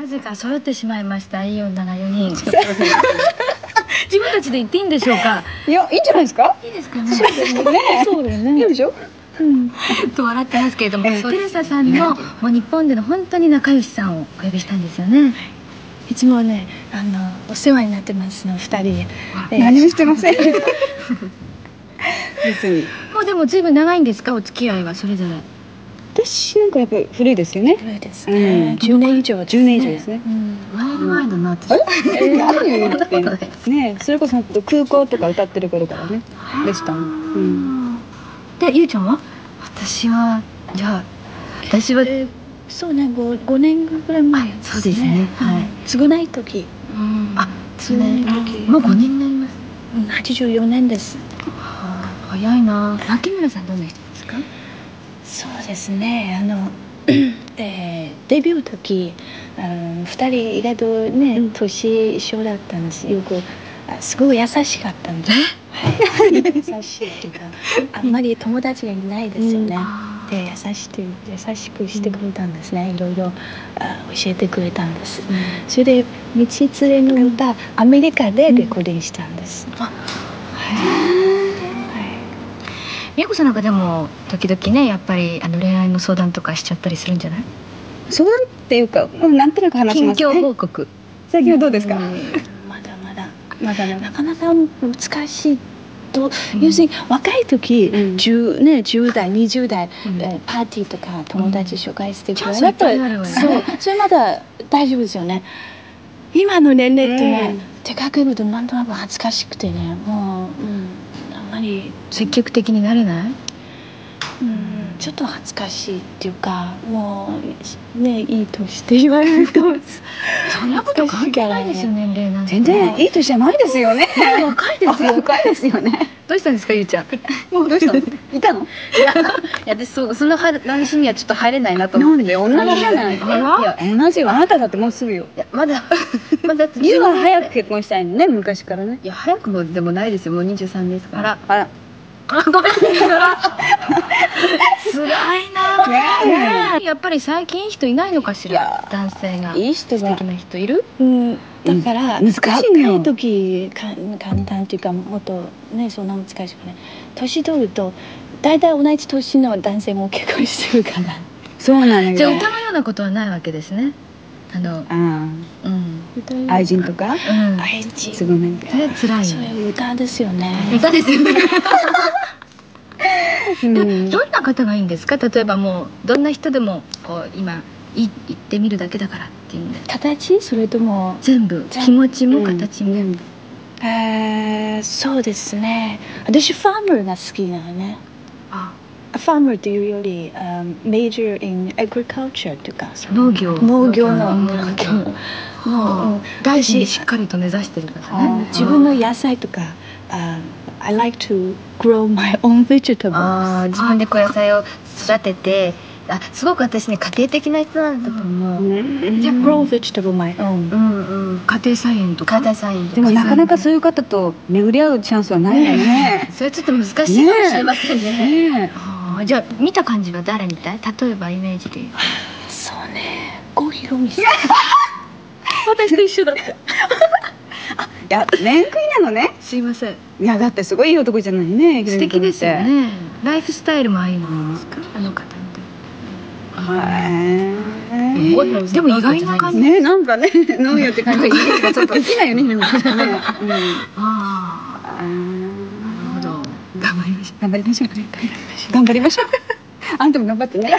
なぜか揃ってしまいました。いい女が4人。自分たちで言っていいんでしょうか。いやいいんじゃないですか？いいですかね。そうだよね。いいでしょ？と笑ってますけれども、ええテレサさんのもう日本での本当に仲良しさんをお呼びしたんですよね。いつもねあのお世話になってますの二人。え何もしてません。別に。もうでもずいぶん長いんですか？お付き合いはそれぞれ私なんかやっぱり古いですよね。古いですうん。ね10年以上です10年以上ですね。前の前だな私え？何を言ってんの？ねそれこそ空港とか歌ってる頃からね。でしたうん。でゆうちゃんは？私はじゃあ私はえーそうね 5, 5年ぐらい前ですね。そうですね。はい。うん償い時。あ償い時。もう5年になります。うん84年です。早いな。秋村さんどんな人ですか？そうですね。あのえーデビュー時あの2人意外とね、年一緒だったんですよ。くあすごい優しかったんです。はい、優しいっていうかあんまり友達がいないですよね、で優しく優しくしてくれたんですね、いろいろあ教えてくれたんです、それで「道連れの歌」アメリカでレコーディングしたんです、美子さんなんかでも時々ねやっぱりあの恋愛の相談とかしちゃったりするんじゃない？相談っていうかもうなんとなく話し近況ます。ね報告。最近はどうですか？まだまだ。まだねなかなか難しいと、要するに若い時、うん。10ね10代20代、うん。えーパーティーとか友達紹介してくれる。わよね。そうそれまだ大丈夫ですよね。今の年齢ってね、うん。出かけるとなんとなく恥ずかしくてねもう、り、積極的になれないうん、ちょっと恥ずかしいっていうかもうねいい年って言われると と関係ないですよ年齢なんて全然いい年じゃないですよね。若いですよ若いですよね。どうしたんですかゆうちゃん。もうどうしたの？いたの？いや、いや私そその話にはちょっと入れないなと思って。なんで？同じじゃない。同じよあなただってもうすぐよ。いやまだまだユウは早く結婚したいのね昔からね。いや早くもでもないですよ。もう二十三ですから。あら。あごめんなさい。辛い。なねねやっぱり最近いい人いないのかしら？男性が。いい人が素敵な人いる？うん、だから、うん。難しいのよ若い時か簡単っていうかもっとねそんな難しくない年取ると大体同じ年の男性も結婚してるから。そうなのよじゃあ歌のようなことはないわけですね。あのあうん。あ愛人とか？うん。愛人。すごいね。それ辛いそういう歌ですよね。歌ですよね うんどんな方がいいんですか？例えばもうどんな人でもこう今い行ってみるだけだからっていうんで。形？それとも全部？気持ちも形も、うんえー、そうですね。私ファーマーが好きなのね。あ。ファーマーというより、um, major in agriculture という。か農業。農業の。うん。農業。の、うん大事にしっかりと根ざしてる方ね。自分の野菜とか、あ I like to grow my own vegetables. ああ自分でこう野菜を育てて、あすごく私ね家庭的な人なんだと思う。うん。じゃあ grow vegetable my own うんうん。家庭菜園とか？家庭菜園とか。でもなかなかそういう方と巡り合うチャンスはないよね。それちょっと難しいかもしれませんね。ねあーじゃあ見た感じは誰みたい？例えばイメージでそうね。郷ひろみさん。私と一緒だった。え。いや面食いなのね。すいませんいやだってすごいいい男じゃないね。素敵ですよ。ねライフスタイルもああいうのなんですか？あの方みたいはい。なでも意外な感じねなんかね飲むよって感じがちょっとできないよね。ねうん。あああなるほど頑張りましょ頑張りましょう。頑張りましょう。あんたも頑張ってね。